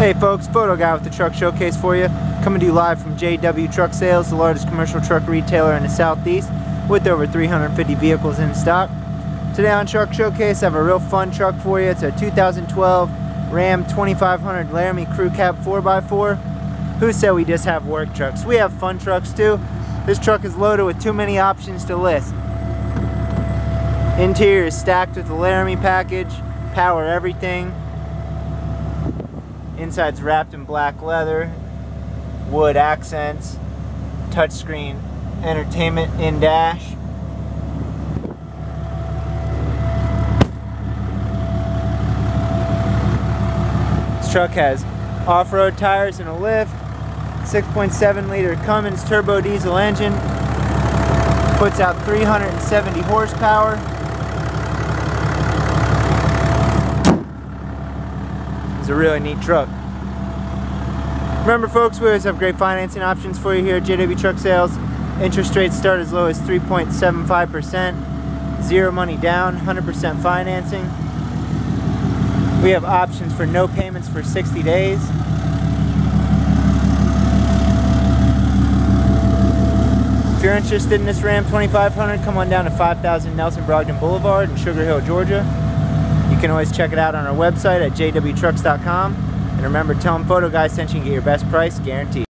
Hey folks, Photo Guy with the Truck Showcase for you. Coming to you live from JW Truck Sales, the largest commercial truck retailer in the Southeast, with over 350 vehicles in stock. Today on Truck Showcase, I have a real fun truck for you. It's a 2012 Ram 2500 Laramie Crew Cab 4x4. Who said we just have work trucks? We have fun trucks too. This truck is loaded with too many options to list. Interior is stacked with the Laramie package, power everything, Inside's wrapped in black leather, wood accents, touchscreen entertainment in dash. This truck has off-road tires and a lift, 6.7 liter Cummins turbo diesel engine, puts out 370 horsepower, a really neat truck. Remember folks, we always have great financing options for you here at JW Truck Sales. Interest rates start as low as 3.75%, zero money down, 100% financing. We have options for no payments for 60 days. If you're interested in this Ram 2500, come on down to 5000 Nelson Brogdon Boulevard in Sugar Hill, Georgia. You can always check it out on our website at jwtrucks.com. And remember, tell them Photo Guy sent you and get your best price guaranteed.